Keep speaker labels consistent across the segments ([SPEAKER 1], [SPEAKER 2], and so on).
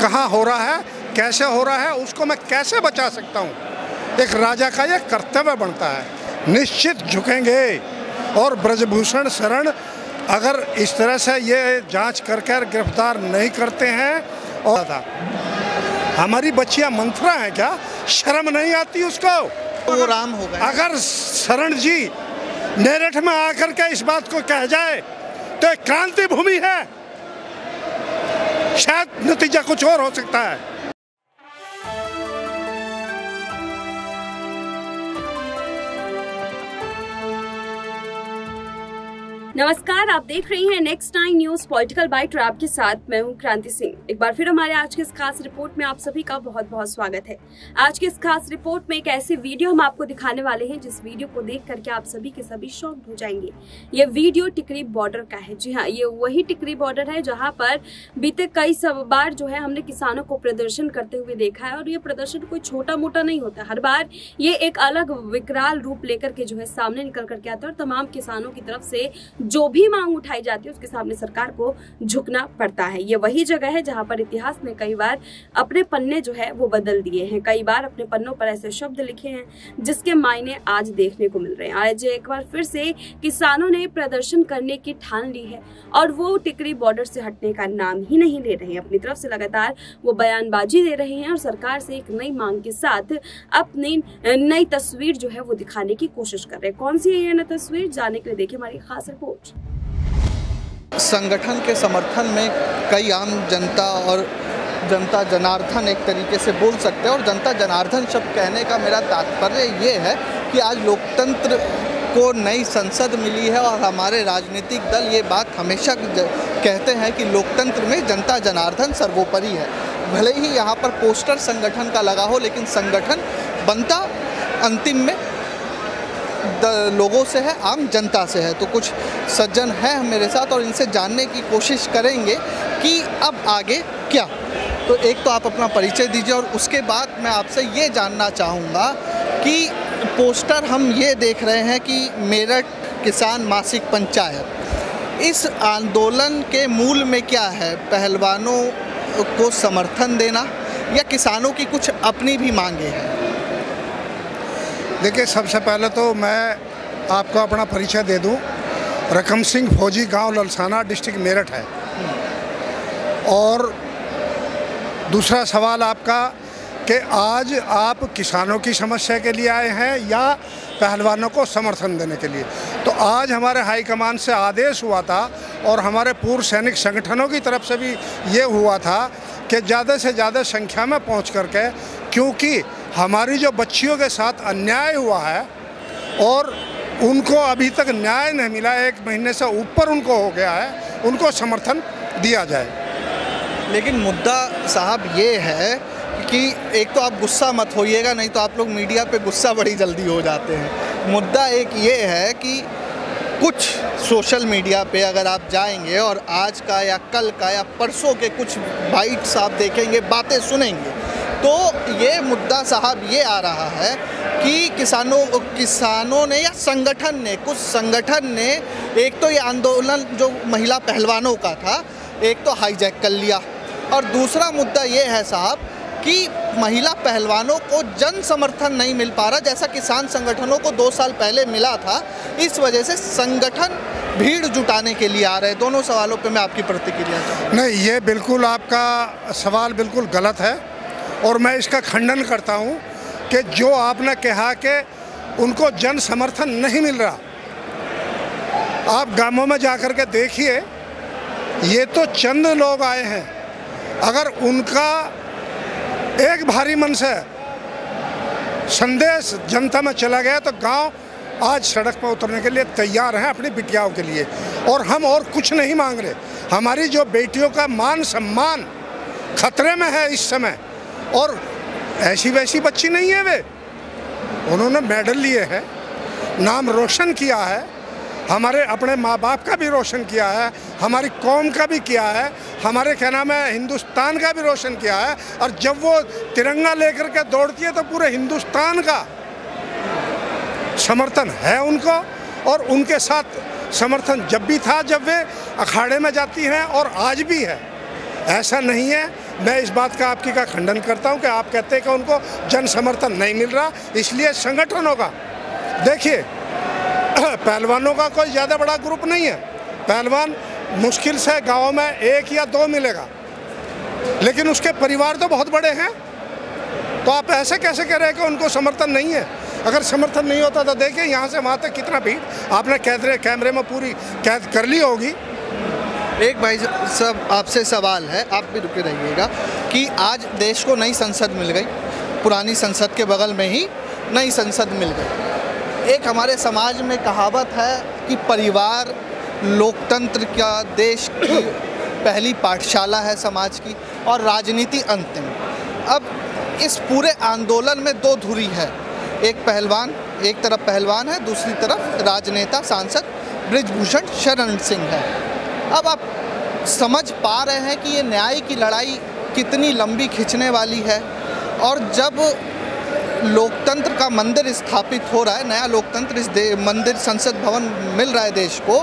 [SPEAKER 1] कहाँ हो रहा है कैसे हो रहा है उसको मैं कैसे बचा सकता हूँ? एक राजा का यह कर्तव्य बनता है निश्चित झुकेंगे। और ब्रजभूषण शरण अगर इस तरह से ये जाँच कर कर गिरफ़्तार नहीं करते हैं और था हमारी बच्चियाँ मंथरा हैं क्या? शर्म नहीं आती उसको?
[SPEAKER 2] वो राम हो गए।
[SPEAKER 1] अगर शरण जी मेरठ में आकर के इस बात को कह जाए तो एक क्रांति भूमि है। शायद नतीजा कुछ और हो सकता है।
[SPEAKER 3] नमस्कार, आप देख रहे हैं next time news political bite और आपके साथ। मैं हूँ क्रांति सिंह। एक बार फिर हमारे आज के इस खास रिपोर्ट में आप सभी का बहुत बहुत स्वागत है। आज के इस खास रिपोर्ट में एक ऐसी वीडियो हम आपको दिखाने वाले हैं, जिस वीडियो को देख करके आप सभी के सभी शॉक्ड हो जाएँगे। ये वीडियो टिकरी बॉर्डर का है। जी हाँ ये वही टिकरी बॉर्डर है, जहाँ पर बीते कई सब बार जो है हमने किसानों को प्रदर्शन करते हुए देखा है, और ये प्रदर्शन कोई छोटा मोटा नहीं होता। हर बार ये एक अलग विकराल रूप लेकर के जो है सामने निकल करके आता है, और तमाम किसानों की तरफ़ से जो भी मांग उठाई जाती है, उसके सामने सरकार को झुकना पड़ता है। ये वही जगह है जहाँ पर इतिहास ने कई बार अपने पन्ने जो है, वो बदल दिए हैं। कई बार अपने पन्नों पर ऐसे शब्द लिखे हैं, जिसके मायने आज देखने को मिल रहे हैं। आज एक बार फिर से किसानों ने प्रदर्शन करने की ठान ली है और वो टिकरी बॉर्डर से हटने का नाम ही नहीं ले रहे हैं। अपनी तरफ़ से लगातार वो बयानबाजी दे रहे हैं और सरकार से एक नई मांग के साथ अपनी नई तस्वीर जो है, वो दिखाने की कोशिश कर रहे हैं। कौन सी है नई तस्वीर? जाने के लिए देखिए हमारी खास रिपोर्ट।
[SPEAKER 2] संगठन के समर्थन में कई आम जनता और जनता जनार्दन एक तरीके से बोल सकते हैं और जनता जनार्दन शब्द कहने का मेरा तात्पर्य ये है कि आज लोकतंत्र को नई संसद मिली है और हमारे राजनीतिक दल ये बात हमेशा कहते हैं कि लोकतंत्र में जनता जनार्दन सर्वोपरि है। भले ही यहाँ पर पोस्टर संगठन का लगा हो, लेकिन संगठन बनता अंतिम में लोगों से है, आम जनता से है। तो कुछ सज्जन हैं मेरे साथ और इनसे जानने की कोशिश करेंगे कि अब आगे क्या। तो एक तो आप अपना परिचय दीजिए और उसके बाद मैं आपसे ये जानना चाहूँगा कि पोस्टर हम ये देख रहे हैं कि मेरठ किसान मासिक पंचायत, इस आंदोलन के मूल में क्या है? पहलवानों को समर्थन देना या किसानों की कुछ अपनी भी मांगे हैं?
[SPEAKER 1] देखिए, सबसे पहले तो मैं आपको अपना परिचय दे दूँ। रकम सिंह फौजी गाँव ललसाना डिस्ट्रिक्ट मेरठ है। और दूसरा सवाल आपका कि आज आप किसानों की समस्या के लिए आए हैं या पहलवानों को समर्थन देने के लिए? तो आज हमारे हाईकमान से आदेश हुआ था और हमारे पूर्व सैनिक संगठनों की तरफ़ से भी ये हुआ था कि ज़्यादा से ज़्यादा संख्या में पहुँच करके, क्योंकि हमारी जो बच्चियों के साथ अन्याय हुआ है और उनको अभी तक न्याय नहीं मिला, एक महीने से ऊपर उनको हो गया है, उनको समर्थन दिया जाए।
[SPEAKER 2] लेकिन मुद्दा साहब ये है कि एक तो आप गुस्सा मत होइएगा, नहीं तो आप लोग मीडिया पे गुस्सा बड़ी जल्दी हो जाते हैं। मुद्दा एक ये है कि कुछ सोशल मीडिया पे अगर आप जाएँगे और आज का या कल का या परसों के कुछ बाइट्स आप देखेंगे, बातें सुनेंगे तो ये मुद्दा साहब ये आ रहा है कि किसानों किसानों ने या संगठन ने, कुछ संगठन ने एक तो ये आंदोलन जो महिला पहलवानों का था, एक तो हाईजैक कर लिया। और दूसरा मुद्दा ये है साहब कि महिला पहलवानों को जन समर्थन नहीं मिल पा रहा, जैसा किसान संगठनों को दो साल पहले मिला था, इस वजह से संगठन भीड़ जुटाने के लिए आ रहे दोनों सवालों पे मैं आपकी प्रतिक्रिया
[SPEAKER 1] नहीं, ये बिल्कुल आपका सवाल बिल्कुल गलत है। और मैं इसका खंडन करता हूँ कि जो आपने कहा कि उनको जन समर्थन नहीं मिल रहा। आप गाँवों में जाकर के देखिए, ये तो चंद लोग आए हैं। अगर उनका एक भारी मन से संदेश जनता में चला गया तो गाँव आज सड़क पर उतरने के लिए तैयार हैं अपनी बिटियाओं के लिए। और हम और कुछ नहीं मांग रहे। हमारी जो बेटियों का मान सम्मान खतरे में है इस समय और ऐसी वैसी बच्ची नहीं है वे। उन्होंने मेडल लिए हैं, नाम रोशन किया है, हमारे अपने माँ बाप का भी रोशन किया है, हमारी कौम का भी किया है, हमारे क्या नाम है, हिंदुस्तान का भी रोशन किया है, और जब वो तिरंगा लेकर के दौड़ती है तो पूरे हिंदुस्तान का समर्थन है उनको, और उनके साथ समर्थन जब भी था, जब वे अखाड़े में जाती हैं और आज भी है। ऐसा नहीं है मैं इस बात का आपकी का खंडन करता हूँ कि आप कहते हैं कि उनको जन समर्थन नहीं मिल रहा, इसलिए संगठनों का। देखिए, पहलवानों का कोई ज़्यादा बड़ा ग्रुप नहीं है। पहलवान मुश्किल से गाँव में एक या दो मिलेगा, लेकिन उसके परिवार तो बहुत बड़े हैं। तो आप ऐसे कैसे कह रहे हैं कि उनको समर्थन नहीं है? अगर समर्थन नहीं होता तो देखिए, यहाँ से वहाँ तक कितना भीड़। आपने कैमरे कैमरे में पूरी कैद कर ली होगी।
[SPEAKER 2] एक भाई सब, आपसे सवाल है, आप भी रुके रहिएगा, कि आज देश को नई संसद मिल गई, पुरानी संसद के बगल में ही नई संसद मिल गई। एक हमारे समाज में कहावत है कि परिवार लोकतंत्र का देश की पहली पाठशाला है समाज की, और राजनीति अंतिम। अब इस पूरे आंदोलन में दो धुरी है, एक पहलवान, एक तरफ़ पहलवान है, दूसरी तरफ़ राजनेता, सांसद ब्रिजभूषण शरण सिंह है। अब आप समझ पा रहे हैं कि ये न्याय की लड़ाई कितनी लंबी खिंचने वाली है और जब लोकतंत्र का मंदिर स्थापित हो रहा है, नया लोकतंत्र इस मंदिर संसद भवन मिल रहा है देश को,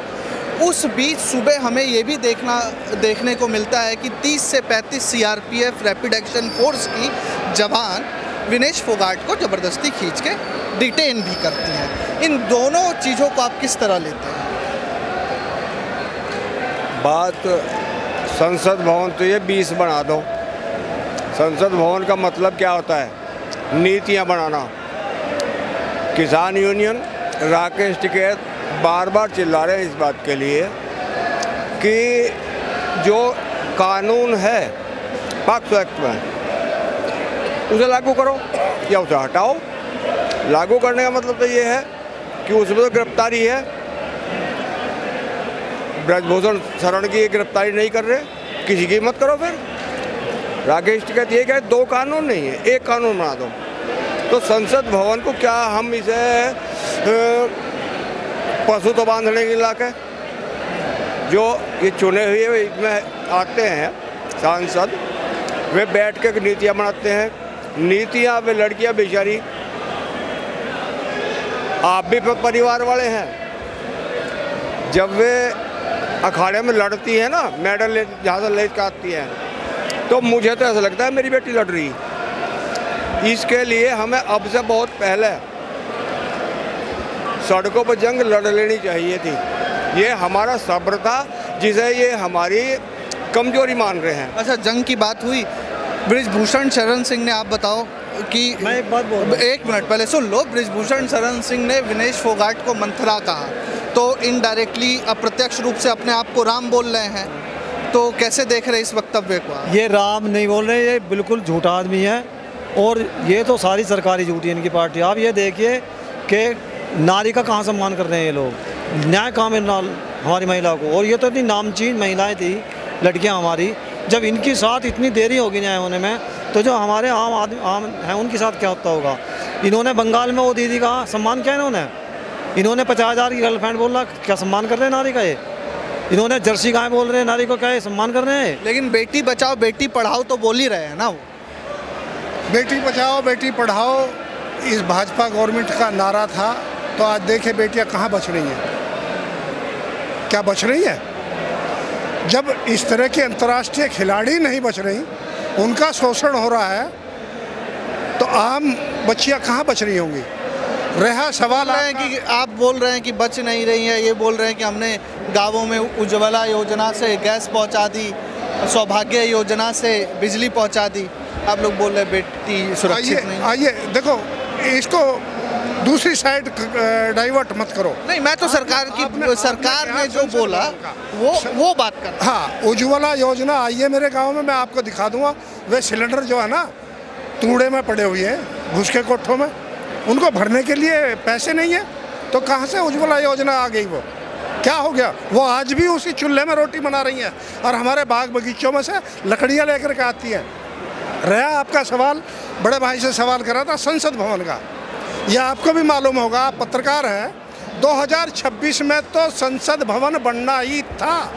[SPEAKER 2] उस बीच सुबह हमें ये भी देखना, देखने को मिलता है कि 30 से 35 सीआरपीएफ रैपिड एक्शन फोर्स की जवान विनेश फोगाट को ज़बरदस्ती खींच के डिटेन भी करती हैं। इन दोनों चीज़ों को आप किस तरह लेते हैं?
[SPEAKER 4] बात संसद भवन तो ये बीस बना दो। संसद भवन का मतलब क्या होता है? नीतियाँ बनाना। किसान यूनियन, राकेश टिकैत बार बार चिल्ला रहे हैं इस बात के लिए कि जो कानून है, पक्ष एक्ट में, उसे लागू करो या उसे हटाओ। लागू करने का मतलब तो ये है कि उसमें तो गिरफ्तारी है। ब्रजभूषण शरण की गिरफ्तारी नहीं कर रहे। किसी की मत करो फिर। राकेश टिकैत ये क्या दो कानून नहीं है, एक कानून बना दो। तो संसद भवन को क्या हम इसे पशु तो बांधने के इलाके जो ये चुने हुए इसमें आते हैं, सांसद, वे बैठ के नीतियाँ बनाते हैं। नीतियाँ वे लड़कियाँ बेचारी, आप भी परिवार वाले हैं। जब वे अखाड़े में लड़ती है ना मेडल ले जहाँ से ले आती है। तो मुझे तो ऐसा लगता है मेरी बेटी लड़ रही इसके लिए हमें अब से बहुत पहले सड़कों पर जंग लड़ लेनी चाहिए थी। ये हमारा सब्र था जिसे ये हमारी कमज़ोरी मान रहे हैं।
[SPEAKER 2] अच्छा जंग की बात हुई। ब्रिजभूषण शरण सिंह ने आप बताओ कि
[SPEAKER 5] मैं एक बात बोल
[SPEAKER 2] एक मिनट पहले सुन लो। ब्रिजभूषण शरण सिंह ने विनेश फोगाट को मंथरा कहा। तो इनडायरेक्टली अप्रत्यक्ष रूप से अपने आप को राम बोल रहे हैं। तो कैसे देख रहे इस वक्तव्य को
[SPEAKER 5] ये राम नहीं बोल रहे, ये बिल्कुल झूठा आदमी है। और ये तो सारी सरकारी झूठी इनकी पार्टी। आप ये देखिए कि नारी का कहाँ सम्मान कर रहे हैं ये लोग? न्याय कहाँ में हमारी महिला को? और ये तो इतनी नामचीन महिलाएँ थी, लड़कियाँ हमारी। जब इनके साथ इतनी देरी होगी न्याय होने में तो जो हमारे आम आदमी, आम हैं, उनके साथ क्या होता होगा? इन्होंने बंगाल में वो दीदी का सम्मान किया इन्होंने? इन्होंने पचास हज़ार की गर्लफ्रेंड बोल रहा क्या सम्मान कर रहे हैं नारी का ये? इन्होंने जर्सी गाय बोल रहे हैं नारी को क्या ये सम्मान कर रहे हैं?
[SPEAKER 2] लेकिन बेटी बचाओ बेटी पढ़ाओ तो बोल ही रहे हैं ना वो।
[SPEAKER 1] बेटी बचाओ बेटी पढ़ाओ इस भाजपा गवर्नमेंट का नारा था तो आज देखे बेटियाँ कहाँ बच रही हैं। क्या बच रही हैं? जब इस तरह के अंतर्राष्ट्रीय खिलाड़ी नहीं बच रही उनका शोषण हो रहा है तो आम बच्चियाँ कहाँ बच रही होंगी? रहा सवाल
[SPEAKER 2] है कि आप बोल रहे हैं कि बच नहीं रही हैं ये बोल रहे हैं कि हमने गाँवों में उज्ज्वला योजना से गैस पहुँचा दी सौभाग्य योजना से बिजली पहुँचा दी। आप लोग बोल रहे हैं बेटी सुरक्षित नहीं।
[SPEAKER 1] आइए देखो इसको दूसरी साइड डाइवर्ट मत करो।
[SPEAKER 2] नहीं मैं तो सरकार की सरकार ने जो बोला वो वो बात कर
[SPEAKER 1] हाँ। उज्ज्वला योजना आई है मेरे गाँव में मैं आपको दिखा दूँगा। वे सिलेंडर जो है ना तूड़े में पड़े हुए हैं घुस के कोठों में। उनको भरने के लिए पैसे नहीं है तो कहाँ से उज्ज्वला योजना आ गई वो? क्या हो गया? वो आज भी उसी चूल्हे में रोटी बना रही हैं और हमारे बाग बगीचों में से लकड़ियाँ लेकर के आती हैं। रहा आपका सवाल? बड़े भाई से सवाल करा था, संसद भवन का। यह आपको भी मालूम होगा, आप पत्रकार हैं 2026 में तो संसद भवन बनना ही था।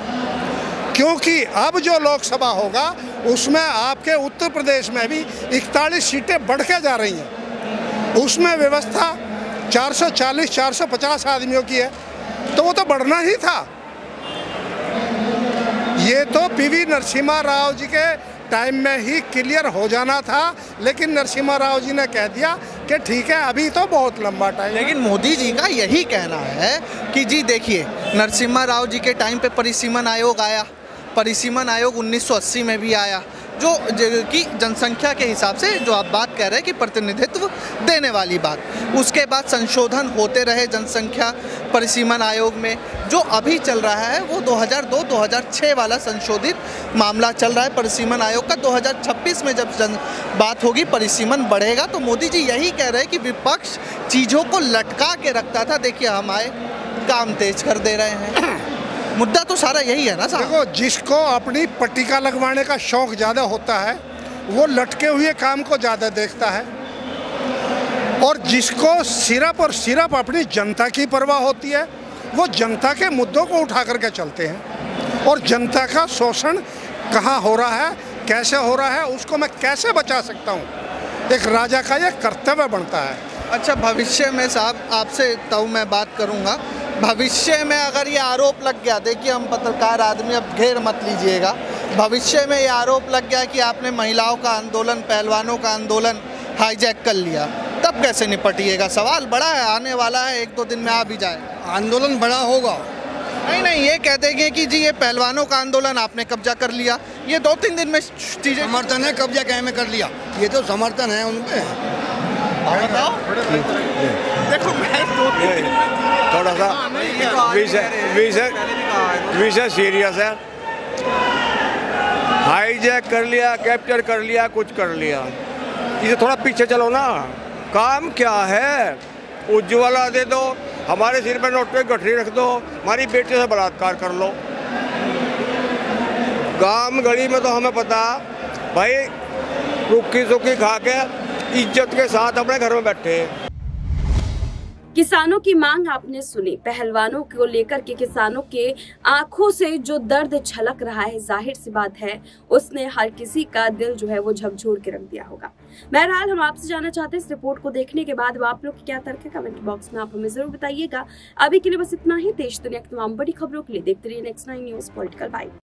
[SPEAKER 1] क्योंकि अब जो लोकसभा होगा, उसमें आपके उत्तर प्रदेश में भी इकतालीस सीटें बढ़ के जा रही हैं। उसमें व्यवस्था 440 450 आदमियों की है। तो वो तो बढ़ना ही था। ये तो पीवी नरसिम्हा राव जी के टाइम में ही क्लियर हो जाना था, लेकिन नरसिम्हा राव जी ने कह दिया कि ठीक है, अभी तो बहुत लंबा टाइम
[SPEAKER 2] लेकिन मोदी जी का यही कहना है कि जी देखिए, नरसिम्हा राव जी के टाइम पे परिसीमन आयोग आया, परिसीमन आयोग 1980 में भी आया जो कि जनसंख्या के हिसाब से जो आप बात कह रहे हैं कि प्रतिनिधित्व देने वाली बात। उसके बाद संशोधन होते रहे जनसंख्या परिसीमन आयोग में। जो अभी चल रहा है, वो 2002-2006 वाला संशोधित मामला चल रहा है परिसीमन आयोग का। 2026 में जब जन बात होगी परिसीमन बढ़ेगा तो मोदी जी यही कह रहे हैं कि विपक्ष चीज़ों को लटका के रखता था। देखिए, हम आए, काम तेज कर दे रहे हैं। मुद्दा तो सारा यही है ना साहब।
[SPEAKER 1] देखो जिसको अपनी पट्टिका लगवाने का शौक ज़्यादा होता है वो लटके हुए काम को ज़्यादा देखता है। और जिसको सिर्फ़ और सिर्फ़ अपनी जनता की परवाह होती है वो जनता के मुद्दों को उठा करके चलते हैं। और जनता का शोषण कहाँ हो रहा है कैसे हो रहा है उसको मैं कैसे बचा सकता हूँ? एक राजा का यह कर्तव्य बनता है।
[SPEAKER 2] अच्छा भविष्य में साहब आपसे तब मैं बात करूँगा। भविष्य में अगर ये आरोप लग गया देखिए हम पत्रकार आदमी अब घेर मत लीजिएगा। भविष्य में ये आरोप लग गया कि आपने महिलाओं का आंदोलन पहलवानों का आंदोलन हाईजैक कर लिया। तब कैसे निपटिएगा? सवाल बड़ा है आने वाला है एक दो दिन में आ भी जाए।
[SPEAKER 6] आंदोलन बड़ा होगा।
[SPEAKER 2] नहीं नहीं ये कह देंगे कि जी ये पहलवानों का आंदोलन आपने कब्जा कर लिया। ये दो तीन दिन में चीज़ें
[SPEAKER 6] समर्थन है कब्जा क्या में कर लिया। ये तो समर्थन है उनपे
[SPEAKER 2] देखो मैं
[SPEAKER 4] थोड़ा सा विषय सीरियस है। हाईजैक कर लिया कैप्चर कर लिया, कुछ कर लिया। इसे थोड़ा पीछे चलो ना। काम क्या है? उज्ज्वला दे दो, हमारे सिर पर नोट पे गठरी रख दो, हमारी बेटी से बलात्कार कर लो। गाँव गली में तो हमें पता, भाई रुखी सुखी खा के इज़्ज़त के साथ अपने घर में बैठे।
[SPEAKER 3] किसानों की मांग आपने सुनी। पहलवानों को लेकर के किसानों के आँखों से जो दर्द छलक रहा है, ज़ाहिर सी बात है, उसने हर किसी का दिल जो है वो झकझोर के रख दिया होगा। बहरहाल, हम आपसे जानना चाहते हैं इस रिपोर्ट को देखने के बाद आप लोग क्या तर्क है? कमेंट बॉक्स में आप हमें ज़रूर बताइएगा। अभी के लिए बस इतना ही। देश दुनिया की तमाम बड़ी खबरों के लिए देखते रहिए next nine news political bite